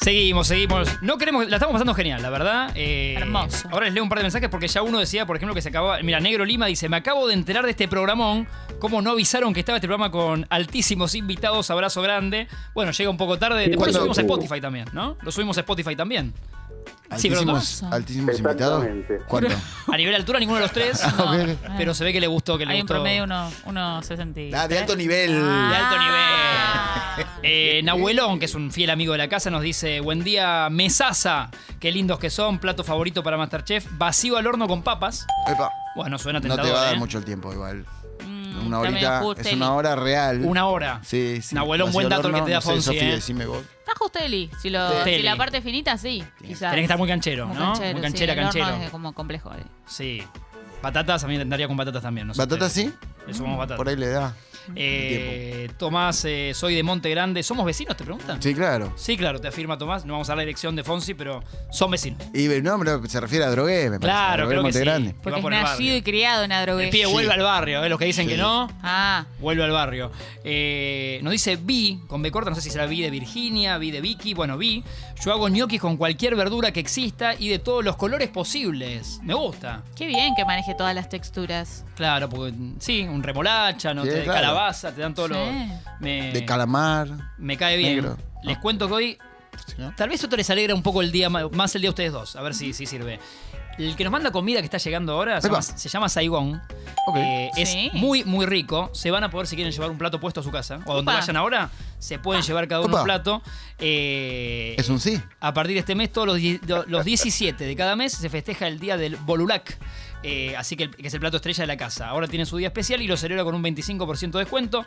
Seguimos, seguimos. No queremos, la estamos pasando genial, la verdad. Eh, Hermoso. Ahora les leo un par de mensajes porque ya uno decía, por ejemplo, que se acababa. Mira, Negro Lima dice: Me acabo de enterar de este programón. ¿Cómo no avisaron que estaba este programa con altísimos invitados? Abrazo grande. Bueno, llega un poco tarde. Después lo subimos a Spotify también, ¿no? Lo subimos a Spotify también. Sí, pero Altísimos, invitados. ¿Cuánto? A nivel de altura, ninguno de los tres. Ah, ok. Pero se ve que le gustó, que le Hay un gustó. promedio uno, uno 60. Ah, de alto nivel. De alto nivel. Eh, Nahuelón, que es un fiel amigo de la casa, nos dice: Buen día, mesaza. Qué lindos que son. Plato favorito para Masterchef. Vacío al horno con papas. Epa, Bueno, suena no tentador. te va a dar ¿eh? mucho el tiempo igual. Mm, Una horita, es una hora real. Una hora. Sí, sí. Nahuelón, buen dato el que horno, te da no sé, Fonsi, Sofi, ¿eh? decime vos. Está Justeli. Si, lo, Justeli. si la parte finita, sí. Quizás. Tenés que estar muy canchero, Muy ¿no? canchero, muy sí, canchera, el horno canchero. es como complejo. eh. Sí. Patatas, a mí me daría con patatas también. No sé ¿Batata ustedes. sí? Le sumamos batatas. Por ahí le da. Eh, Tomás, eh, soy de Monte Grande. ¿Somos vecinos, te preguntan? Sí, claro. Sí, claro, te afirma Tomás. No vamos a dar la dirección de Fonsi, pero son vecinos. Y no, pero se refiere a drogué, me parece. Claro, Drogué creo que Monte sí. Grande. Que Porque es el nacido y criado en El Adrogué. pibe Sí. vuelve al barrio, ¿eh? Los que dicen Sí. que no, Ah, vuelve al barrio. Eh, nos dice Vi, con B corta, no sé si será Vi de Virginia, Vi de Vicky. Bueno, Vi. Yo hago ñoquis con cualquier verdura que exista y de todos los colores posibles. Me gusta. qué bien que maneje todas las texturas. Claro, porque sí, un remolacha, ¿no? Sí, te- claro. Calabaza, te dan los. Me, De calamar. me cae bien. negro. Les No. cuento que hoy. Tal vez esto les alegra un poco el día, más el día a ustedes dos, a ver si, si sirve. El que nos manda comida que está llegando ahora se llama, se llama Saigón. Eh, es muy, muy rico. Se van a poder, si quieren, llevar un plato puesto a su casa. O donde vayan ahora, se pueden llevar cada uno Opa. un plato. Eh, Es un sí. a partir de este mes, todos los, los 17 de cada mes se festeja el día del Bolulac. Eh, así que, el- que es el plato estrella de la casa. Ahora tiene su día especial y lo celebra con un 25% de descuento.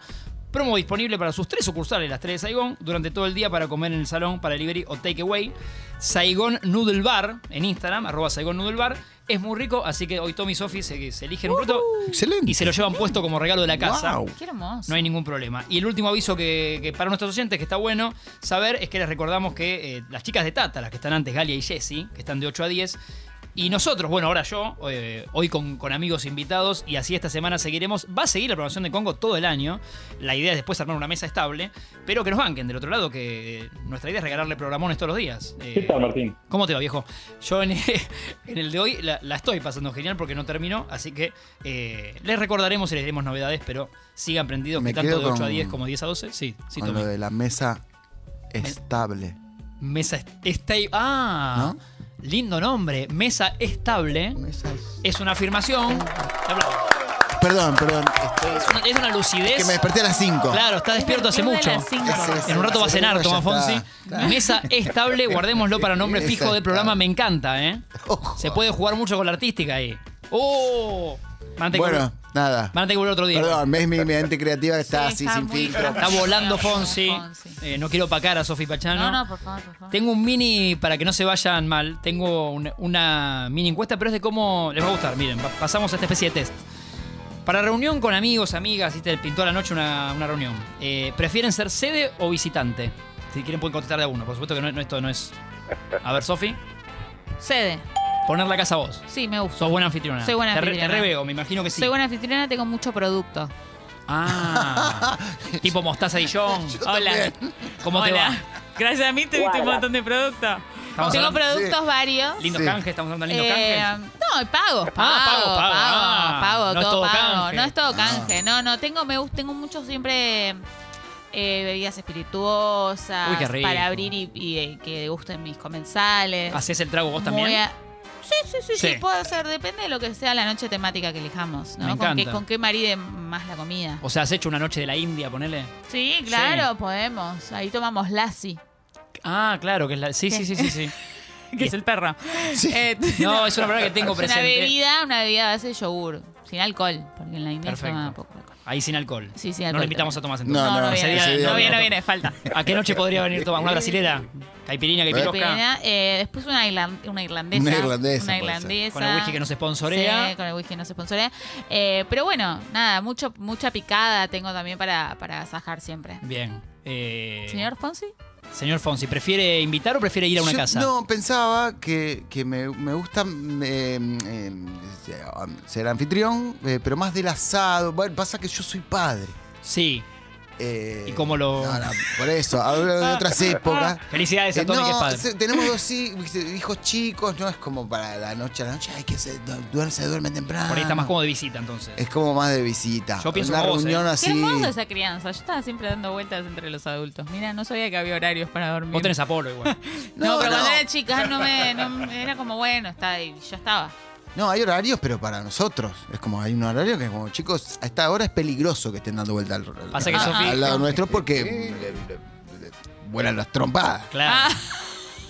Promo disponible para sus tres sucursales, las tres de Saigón, durante todo el día para comer en el salón, para delivery o takeaway. Saigón Noodle Bar en Instagram, arroba Saigón Noodle Bar. Es muy rico, así que hoy Tommy y Sofi se, se eligen un plato Excelente. y se lo llevan puesto como regalo de la casa. Guau. Qué hermoso. No hay ningún problema. Y el último aviso que, que para nuestros oyentes, que está bueno saber, es que les recordamos que eh, las chicas de Tata, las que están antes, Galia y Jessie, que están de 8 a 10, y nosotros, bueno, ahora yo, eh, hoy con, con amigos invitados, y así esta semana seguiremos, va a seguir la programación de Congo todo el año. La idea es después armar una mesa estable, pero que nos banquen del otro lado, que eh, nuestra idea es regalarle programones todos los días. Eh, ¿Qué tal, Martín? ¿Cómo te va, viejo? Yo en, en el de hoy la, la estoy pasando genial porque no terminó, así que eh, les recordaremos y les diremos novedades, pero sigan prendidos Me que tanto de 8 a con- 10 como 10 a 12. Sí, sí, Con lo de la mesa estable. Mesa est- está Ah, lindo nombre. Mesa estable Mesa es- es una afirmación. Perdón, perdón. estoy- Es una, es una lucidez. que me desperté a las 5. Claro, está despierto hace mucho. En un rato va a cenar, Tomás está, Fonsi. Mesa estable, guardémoslo para nombre Mesa fijo del programa. Me encanta, ¿eh? Ojo. Se puede jugar mucho con la artística ahí. ¡Oh! Que Bueno, nada. van a tener que volver otro día. Perdón, ves mi mi mente creativa que está Sí, así está sin muy filtro. Está volando Fonsi. Fonsi. Eh, no quiero opacar a Sofi Pachano. No, no, por favor, por favor. Tengo un mini, para que no se vayan mal, tengo una, una mini encuesta, pero es de cómo les va a gustar. Miren, pa- pasamos a esta especie de test. Para reunión con amigos, amigas, ¿viste? pintó a la noche una, una reunión. Eh, ¿Prefieren ser sede o visitante? Si quieren pueden contestar de a uno. Por supuesto que no, no, esto no es... A ver, Sofi, Sede. Poner la casa a vos. Sí, me gusta. Sos buena anfitriona. Soy buena Te re- anfitriona. Te reveo, me imagino que sí. Soy buena anfitriona, tengo mucho producto. Ah, tipo mostaza Dijon. Hola. ¿Cómo te Hola. va? Gracias a mí tuviste un Guarda. montón de producto. Estamos Tengo hablando- productos Sí. varios. Lindos Sí. canjes, estamos hablando de lindos Eh, canjes. no, pago, pago, Ah, pago, pago, pago, ah. pago, No es todo, todo pago. canje. No es todo canje, no, no, tengo, me gusta, tengo mucho siempre eh, bebidas espirituosas Uy, qué rico. para abrir y, y, eh, que gusten mis comensales. ¿Haces el trago vos Muy también? a- Sí, sí, sí, sí, puede hacer, depende de lo que sea la noche temática que elijamos, ¿no? Me con, qué, con qué maride más la comida. O sea, has hecho una noche de la India, ponele. Sí, claro, podemos. Ahí tomamos lassi, Ah, claro, que es la. Sí, sí, sí, sí, sí. que es el perro. Sí. Eh, No, es una palabra que tengo es una presente. bebida, una bebida a base de yogur, sin alcohol, porque en la India se Perfecto. toma poco. Ahí sin alcohol. Sí, sin No alcohol lo invitamos a. Tomás entonces. No, No, no, ese viene, día ese día no no. viene, no viene, falta. ¿A qué noche podría venir Tomás? ¿Una brasilera? ¿Caipiriña, caipirosca? Eh, después una, irlan- una irlandesa. Una irlandesa, Una irlandesa. Con el whisky que nos sponsorea. Sí, con el whisky que nos sponsorea. Eh, pero bueno, nada, mucho, mucha picada tengo también para, para sajar siempre. Bien. Eh, Señor Fonsi. Señor Fonsi, ¿prefiere invitar o prefiere ir a una Yo, casa? No, pensaba que, que me, me gusta eh, eh, ser anfitrión, eh, pero más del asado. Bueno, pasa que yo soy padre. Sí. Eh, ¿Y cómo lo- No, no, por eso, hablo de otras épocas. Felicidades a Eh, Tommy, no, que es padre. tenemos dos hi- hijos chicos, no es como para la noche a la noche, hay que se, duer- se duermen temprano. Por ahí está más como de visita entonces. Es como más de visita. Yo pienso Una como vos, reunión eh. Qué así. hermoso esa crianza. Yo estaba siempre dando vueltas entre los adultos. Mira, no sabía que había horarios para dormir. Vos tenés Apolo igual. No, No, pero no. cuando era chica no me, no me- era como bueno, está ahí, yo estaba. No, hay horarios, pero para nosotros. Es como hay un horario que es como, chicos, a esta hora es peligroso que estén dando vuelta al, al- Pasa que al- Sofi- al lado nuestro porque le- le- le- vuelan las trompadas. Claro. Ah,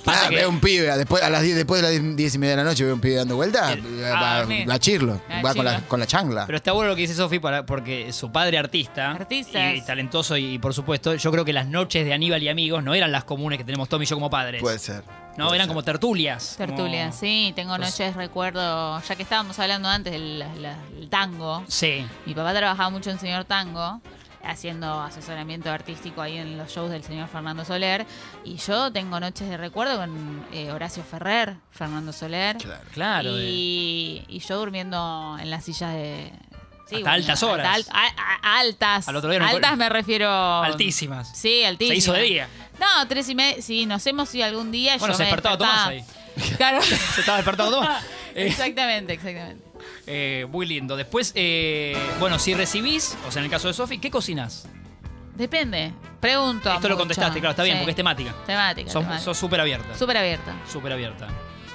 Pasa Ah, que- veo un pibe, después, a las 10, después de las 10 y media de la noche veo un pibe dando vuelta, El- va, Ah, a chirlo, Ah, va con la, con la changla. Pero está bueno lo que dice Sofi para- porque su padre artista Artistas. y, talentoso y, por supuesto, yo creo que las noches de Aníbal y amigos no eran las comunes que tenemos Tommy y yo como padres. Puede ser. No, eran como tertulias. tertulia, como- sí, tengo Pues- noches recuerdo, ya que estábamos hablando antes del la- el tango. Sí. Mi papá trabajaba mucho en Señor Tango, haciendo asesoramiento artístico ahí en los shows del señor Fernando Soler. Y yo tengo noches de recuerdo con eh, Horacio Ferrer, Fernando Soler. Claro. Y, y yo durmiendo en las sillas de. Hasta altas horas. hasta al- a- a- altas. Al otro día no altas me refiero. Altísimas. Sí, altísimas. Se hizo de día. No, tres y media. Sí, nos hemos ido algún día. Bueno, yo se me despertaba Tomás ahí. Claro. Se estaba despertando Tomás. Eh, exactamente, exactamente. eh, muy lindo. Después, eh, bueno, si recibís, o sea, en el caso de Sofi, ¿qué cocinas? Depende. Pregunto. Esto lo contestaste, claro, está bien, Sí. porque es temática. Temática. Sos, temática. sos súper abierta. Súper abierta. Súper abierta.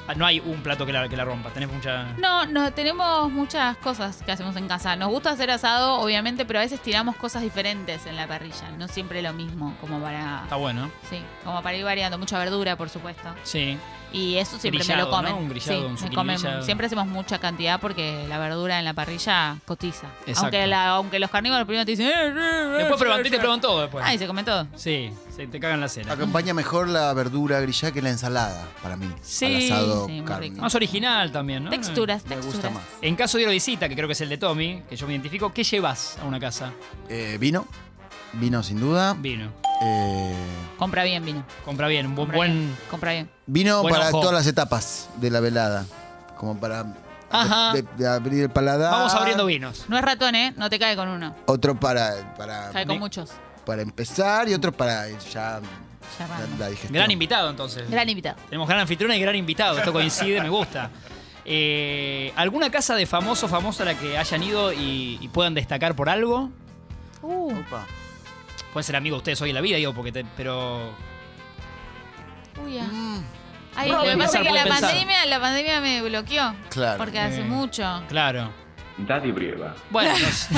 Ah, No hay un plato que la, que la rompa, tenés mucha... No, no, tenemos muchas cosas que hacemos en casa. Nos gusta hacer asado, obviamente, pero a veces tiramos cosas diferentes en la parrilla. No siempre lo mismo, como para. Está bueno. Sí, como para ir variando. Mucha verdura, por supuesto. Sí. Y eso siempre me Grillado, lo comen. ¿no? Un grillado, Sí, un me comen. Siempre hacemos mucha cantidad porque la verdura en la parrilla cotiza. Exacto. Aunque, la- aunque los carnívoros primero te dicen. "Eh, eh, eh, Después prueban, eh". te prueban todo después. Ay, se come todo. Sí, se te cagan la cena. Acompaña mejor la verdura grillada que la ensalada, para mí. Sí, Al asado, sí, carne. Más original también, ¿no? Texturas, Me texturas. gusta más. En caso de ir a visita, que creo que es el de Tommy, que yo me identifico, ¿qué llevas a una casa? Eh, vino, vino sin duda. Vino. Eh, Compra bien vino. Compra bien, un buen... Compra buen... bien. Compra bien. vino Buen para ojo. todas las etapas de la velada. Como para Ajá. de- de abrir el paladar. Vamos abriendo vinos. No es ratón, ¿eh? No te cae con uno. Otro para, para, Cae con muchos. para empezar y otro para ya Ya la, random. la digestión. Gran invitado, entonces. Gran invitado. Tenemos gran anfitriona y gran invitado. Esto coincide, me gusta. Eh, ¿Alguna casa de famoso, famosa a la que hayan ido y, y puedan destacar por algo? Uh, Opa. Pueden ser amigos de ustedes hoy en la vida, digo, porque te- pero uy, ya. Mm, Ay, No, lo que pasa es que la pensar. pandemia, la pandemia me bloqueó. claro. Porque hace Eh. mucho. claro. Dati Brieva. Bueno, nos-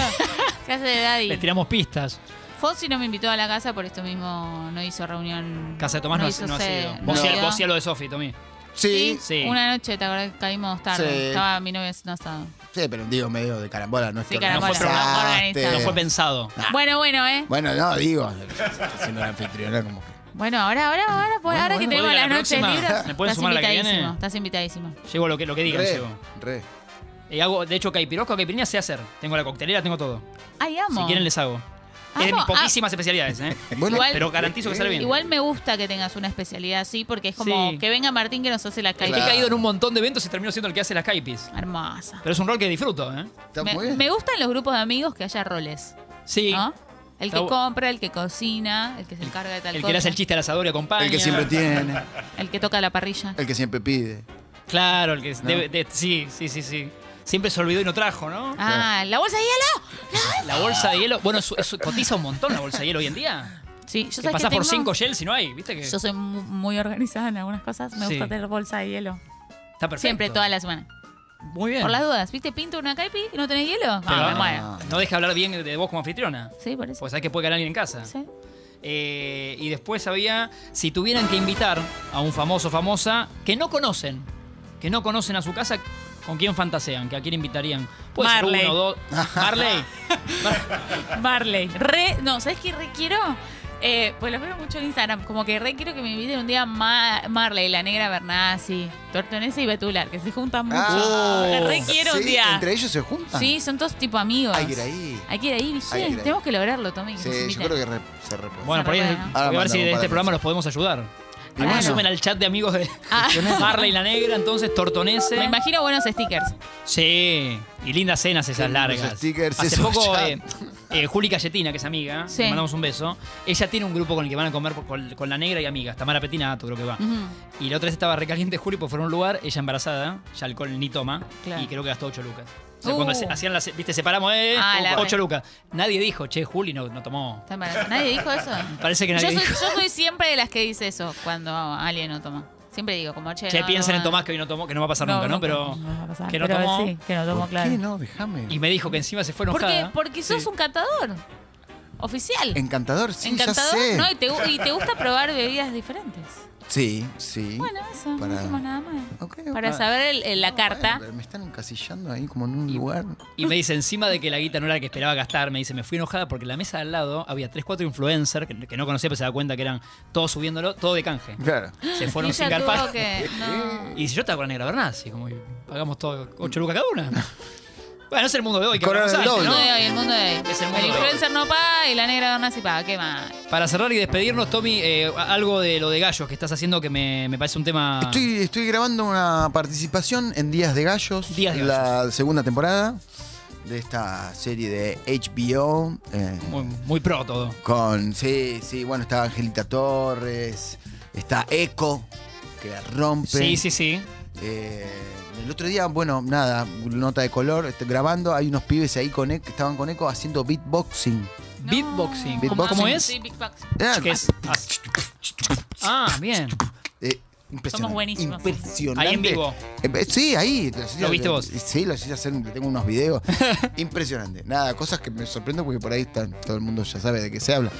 ¿Qué hace de Daddy? les tiramos pistas. Fonsi no me invitó a la casa, por esto mismo no hizo reunión. Casa de Tomás no, ha- hizo no ha sido. no Vos, sí, vos sí a lo de Sofi, Tommy. Sí, Sí. Una noche, te acordás que caímos tarde. Sí. Estaba mi novia haciendo asado. sí, pero digo medio de carambola, no es Sí, que carambola, organizaste. no fue pensado. Ah. Bueno, bueno, ¿eh? Bueno, no, digo, siendo la anfitriona como que. Bueno, ahora, ahora, ahora, pues, Bueno, ahora que tenemos las la noches próxima, libres. ¿me pueden Estás sumar a la que invitadísimo. Estás invitadísimo. Llevo lo que, lo que digan, Re, llevo. re. Eh, hago, de hecho, caipirosca o caipirinha sé hacer. Tengo la coctelera, tengo todo. Ay, amo. Si quieren les hago. Mis poquísimas especialidades, ¿eh? Bueno, Igual- Pero garantizo que sale bien. Igual me gusta que tengas una especialidad así, porque es como Sí. que venga Martín que nos hace la He caído en un montón de eventos y termino siendo el que hace las caipis. Hermosa. Pero es un rol que disfruto, ¿eh? está Me, muy bien. me gustan los grupos de amigos que haya roles, Sí. ¿no? El Está que bu- compra, el que cocina, el que se encarga de tal El que cosa. le hace el chiste al asador y acompaña. El que siempre tiene, el que toca la parrilla. el que siempre pide. Claro, el que ¿No? debe- de- sí, sí, sí, sí. Siempre se olvidó y no trajo, ¿no? Ah, la bolsa de hielo. La bolsa de hielo. Bueno, eso, eso cotiza un montón la bolsa de hielo hoy en día. Sí, yo Que pasás que por tengo- cinco gels y no hay, ¿viste? Que Yo soy mu- muy organizada en algunas cosas. Me Sí. gusta tener bolsa de hielo. está perfecto. Siempre, toda la semana. Muy bien. Por las dudas. ¿Viste? Pinto una caipi y no tenés hielo. Ah, no deja hablar bien de vos como anfitriona. Sí, por eso. Pues sabés que puede ganar alguien en casa. Sí. Eh, y después había, si tuvieran que invitar a un famoso o famosa que no conocen, que no conocen a su casa, ¿con quién fantasean? ¿Que a quién invitarían? Puede Marley. ser uno, dos. Marley. Marley. Re, no, ¿sabes qué re quiero? Eh, pues los veo mucho en Instagram. Como que re quiero que me inviten un día Ma- Marley, la negra Bernasi, Tortonese y Betular, que se juntan mucho. Ah, re quiero un día. Entre ellos se juntan. Sí, son todos tipo amigos. Hay que ir ahí. Hay que ir ahí, ahí. Tenemos que lograrlo, Tommy. Sí, yo creo que re- se repuede. Bueno, por ahí voy a ver si de este programa los podemos ayudar. Y bueno. Sumen al chat de amigos de Ah. Marley la Negra, entonces Tortonese. Me imagino buenos stickers. Sí, y lindas cenas esas largas. los stickers, Hace poco, eh, eh, Juli Cayetina, que es amiga, Sí. le mandamos un beso. Ella tiene un grupo con el que van a comer con, con la negra y amigas. Tamara Petinato, creo que va. Y la otra vez estaba recaliente Juli, pues fueron a un lugar, ella embarazada, ya alcohol ni toma, Claro. y creo que gastó 8 lucas. O sea, Uh. cuando se- hacían las, viste, separamos, eh, Ah, la 8 re- lucas. Nadie dijo, che, Juli no, no tomó. ¿Nadie dijo eso? Parece que Yo nadie soy, dijo. yo soy siempre de las que dice eso cuando alguien no toma. Siempre digo, como che. Che, no, piensen no, en Tomás que hoy no tomó, que no va a pasar no, nunca, ¿no? Pero. no va a pasar. que no Pero tomó. Sí, que no tomó, ¿Por claro. qué no? Déjame. Y me dijo que encima se fue Porque, enojada. porque sos Sí. un catador. Oficial. Encantador, sí, Encantador, ya sé. ¿no? Y te, gu- y te gusta probar bebidas diferentes. Sí, sí. Bueno, eso, Para- no dijimos nada más. Ok, Para ok. saber el- el- la carta. me están encasillando ahí como en un lugar. Y me dice, encima de que la guita no era la que esperaba gastar, me dice, me fui enojada porque en la mesa de al lado había 3, 4 influencers que, que no conocía, pero se da cuenta que eran todos subiéndolo, todo de canje. Claro. Se fueron sin ella que. No. Y si yo estaba con la negra Bernasi, como y pagamos todo 8 lucas cada una. Bueno, es el mundo de hoy que hablamos el El doble. ¿no? mundo de hoy, el mundo de hoy. Es el mundo de hoy. influencer no paga y la negra dona sí paga. ¿Qué más? Para cerrar y despedirnos, Tommy, eh, algo de lo de gallos que estás haciendo que me, me parece un tema. Estoy, estoy grabando una participación en Días de Gallos, Días de la segunda temporada de esta serie de HBO. eh, Muy, muy pro todo. con, sí, sí, bueno, está Angelita Torres, está Eco, que la rompe. Sí, sí, sí. Eh, el otro día, bueno, nada, nota de color, este, grabando, hay unos pibes ahí con Eco, que estaban con Eco haciendo beatboxing. No. Beatboxing. ¿Cómo, Beatboxing. cómo es? Sí, Box. Ah, ¿Qué es? Ah, bien. eh, impresionante. Somos buenísimos. Impresionante. Ahí en vivo. Eh, sí, ahí. ¿Lo viste vos? Sí, lo hice hacer, tengo unos videos. Impresionante. Nada, cosas que me sorprenden porque por ahí están, todo el mundo ya sabe de qué se habla.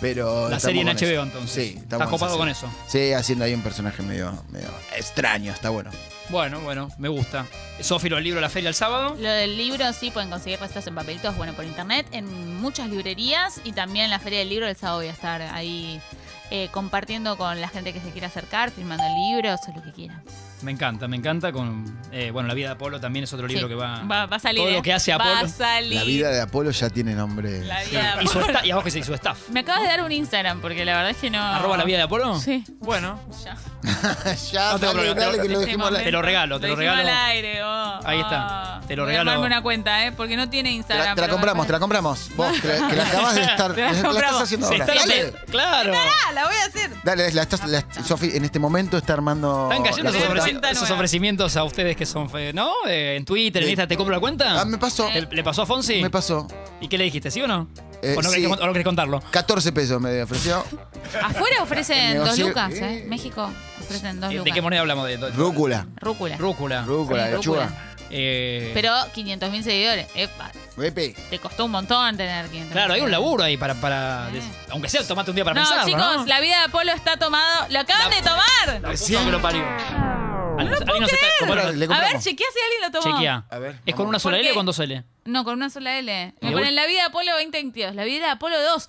Pero La serie en HBO eso. entonces. Sí, en copado con eso. Sí, haciendo ahí un personaje medio, medio extraño, está bueno. Bueno, bueno, me gusta. Sofi, lo del libro de la feria el sábado. Lo del libro sí pueden conseguir restos en papelitos, bueno, por internet, en muchas librerías y también en la Feria del Libro el sábado voy a estar ahí eh, compartiendo con la gente que se quiera acercar, firmando libros o lo que quieran. Me encanta, me encanta. Con eh, bueno, La vida de Apolo también es otro libro Sí. que va. va, va a salir. Todo ¿eh? lo que hace Va Apolo. a salir. La vida de Apolo ya tiene nombre. La vida de Y, su Apolo. sta- y abajo dice y su staff. Me acabas de dar un Instagram porque la verdad es que no. ¿Arroba la vida de Apolo? Sí. Bueno, Ya. ya, No tengo dale, problema, dale, te que lo Este dejemos al aire. Te lo regalo, te lo dijimos regalo. al aire, oh, Ahí está. Te lo Voy a regalo. armarme una cuenta, ¿eh? Porque no tiene Te Instagram. la, te la compramos, te la compramos. Vos, que la, que la acabas de estar. Te la la, estás compramos. haciendo se ahora. Dale, Claro. La voy a hacer. dale, la estás, la- Sofi en este momento está armando. Están cayendo la esos, cuenta. esos nueva. ofrecimientos a ustedes que son, fe- ¿no? Eh, en Twitter, en. Instagram, ¿te compro la cuenta? Ah, me pasó. ¿Le, le pasó a Fonsi? Me pasó. ¿Y qué le dijiste? ¿Sí o no? Eh, ¿O no, sí. querés, con- o no querés contarlo? 14 pesos me ofreció. Afuera ofrecen dos lucas, ¿eh? Eh. México ofrecen dos ¿De lucas. qué moneda hablamos? De, de- Rúcula. Rúcula. Rúcula. Rúcula, Sí, lechuga. rúcula. Eh, Pero 500 mil seguidores. Epa, te costó un montón tener 500 claro, hay un laburo ahí para... para aunque sea, tomate un día para No, pensarlo, chicos, ¿no? la vida de Apolo está tomado. ¡Lo acaban La- de tomar! La puta que lo parió. Alguien nos está- Bueno, le A compramos. ver, chequea si alguien lo tomó. Chequea. A ver, ¿Es con vamos. una sola ¿Por L o qué? con dos L? No, con una sola L. Me ponen la vida de Apolo 2022, la vida de Apolo 2.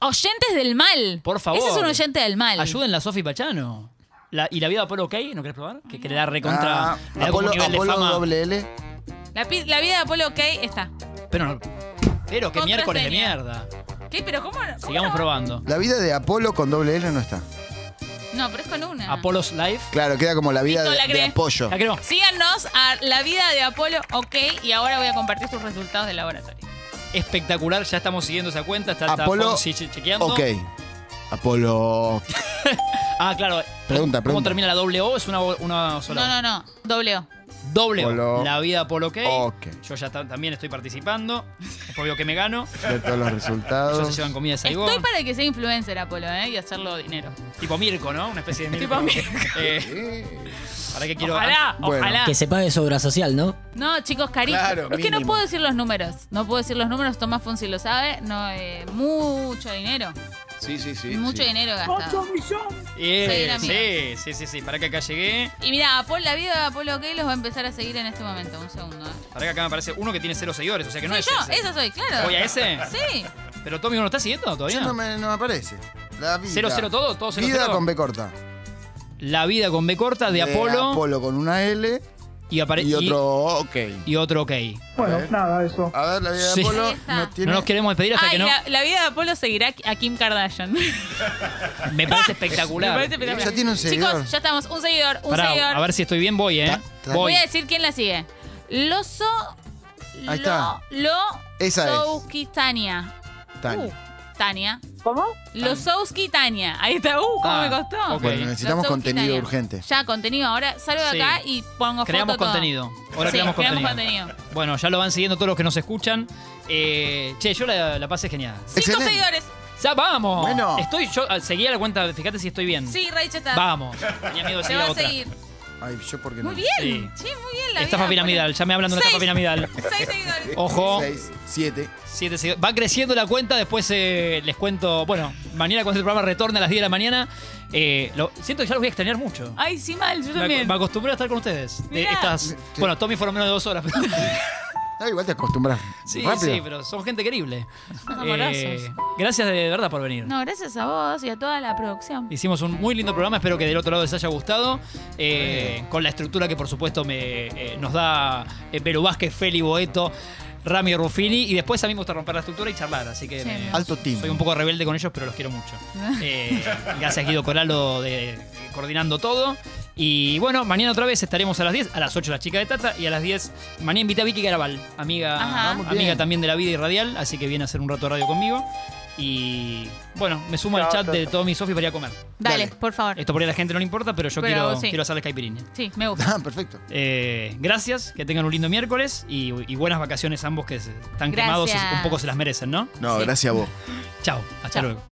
Oyentes del mal. Por favor. Ese es un oyente del mal. Ayuden a Sofi Pachano. La- ¿Y la vida de Apolo OK? ¿No querés probar? Que, que le da recontra... Ah, le da como Apolo, nivel de Apolo fama. doble L. La, pi- la vida de Apolo, ok, está. Pero no... Pero qué miércoles de Contraseña. mierda. ¿Qué? ¿Pero cómo? cómo Sigamos no? probando. La vida de Apolo con doble L no está. No, pero es con una. Apollo's Life. Claro, queda como la vida Listo, de, la de creé. apoyo. ¿La creo? Síganos a la vida de Apolo, ok, y ahora voy a compartir sus resultados del laboratorio. Espectacular, ya estamos siguiendo esa cuenta. Está, está Apolo, Fonsi che- chequeando. Ok. Apolo. Ah, claro. Pregunta, ¿Cómo pregunta. termina la doble O? ¿Es una, una sola No, no, no, doble O. Doble O. La vida Apolo OK. Ok. Yo ya ta- también estoy participando. Después veo que me gano. De todos los Ellos se resultados. llevan comida de Saigón. Estoy para que sea influencer Apolo, ¿eh? Y hacerlo dinero. Tipo Mirko, ¿no? Una especie de Mirko. Tipo Mirko. Eh, ¿Para qué quiero? Ojalá, Bueno. ojalá. Que se pague su obra social, ¿no? No, chicos, cariño. Claro, es que no mínimo. puedo decir los números. No puedo decir los números. Tomás Fonsi lo sabe. No, eh, mucho dinero. Sí, sí, sí. mucho sí. dinero gastado. Eh, Seguir a mí. sí, sí, sí, sí. Para que acá llegué. Y mira, la vida de Apolo OK los va a empezar a seguir en este momento. Un segundo. ¿eh? Para que acá me aparece uno que tiene cero seguidores. O sea que no Soy es yo, ese. esa soy, claro. ¿Voy a ese? Sí. Pero Tommy no lo está siguiendo todavía. Yo no me, no me aparece. La vida. ¿Cero, cero todo? ¿Todo cero, Vida cero? con B corta. La vida con B corta de, Apolo. Apolo con una L. y, apare- Y otro, ok. y, otro ok. Bueno, nada, eso. A ver, la vida Sí. de Apolo no No tiene. nos queremos despedir hasta Ay, que no. la, la vida de Apolo seguirá a Kim Kardashian. Me parece espectacular. Me parece espectacular. Ya tiene un seguidor. Chicos, ya estamos. Un seguidor, un Pará, seguidor. a ver si estoy bien, voy, ¿eh? Ta- ta- Voy. Voy a decir quién la sigue. Loso. Ahí está. Lo. Esa es. Tania. Tania. Uh, Tania. ¿Cómo? Losowski Tania. Ahí está. Uh, cómo Ah, me costó. ok. Bueno, necesitamos Losowski contenido Tania. urgente. Ya, contenido. Ahora salgo de Sí. acá y pongo Creamos foto todo. contenido. Ahora Sí, creamos, creamos contenido. contenido. Bueno, ya lo van siguiendo todos los que nos escuchan. Eh, che, yo la, la pasé genial. Cinco Excelente. seguidores. ¡Ya vamos! Bueno. Estoy, yo ah, seguía la cuenta, fíjate si estoy bien. Sí, Rachel está. Vamos. Tenía miedo de Se seguir va a a otra. seguir. Ay, yo porque no. Muy bien. Sí. Sí, muy bien la Estafa vida, piramidal, ya me hablan de una Seis. estafa piramidal. Seis seguidores. Ojo. 6, 7. Siete seguidores. Va creciendo la cuenta, después eh, les cuento. Bueno, mañana cuando el programa retorne a las 10 de la mañana. eh, lo- siento que ya los voy a extrañar mucho. Ay, sí, mal. Yo Me, también. me acostumbré a estar con ustedes. De Mirá. estas. Bueno, Tommy fueron menos de dos horas. pero- Ah, igual te acostumbras. sí, rápido. sí, pero son gente querible. Son amorazos. gracias de verdad por venir. No, gracias a vos y a toda la producción. Hicimos un muy lindo programa, espero que del otro lado les haya gustado. eh, con la estructura que por supuesto me, eh, nos da eh, Perú Vázquez, Feli Boeto, Rami Ruffini. Y después a mí me gusta romper la estructura y charlar, así que Sí, me- Alto team. soy un poco rebelde con ellos, pero los quiero mucho. Eh, gracias Guido Coralo de, coordinando todo. Y bueno, mañana otra vez estaremos a las 10, a las 8 la chica de Tata y a las 10 mañana invita a Vicky Garabal, amiga, Ajá. Muy amiga también de la vida y radial, así que viene a hacer un rato de radio conmigo. Y bueno, me sumo al chat chao, de. Tommy y Sofi para ir a comer. Dale, Dale. por favor. Esto por ahí a la gente no le importa, pero yo Pero quiero, sí. quiero hacerle caipirinha. Sí, me gusta. Ah, perfecto. Eh, gracias, que tengan un lindo miércoles y, y buenas vacaciones ambos que se- están Gracias. quemados y un poco se las merecen, ¿no? No, Sí. gracias a vos. Chao, hasta Chao. luego.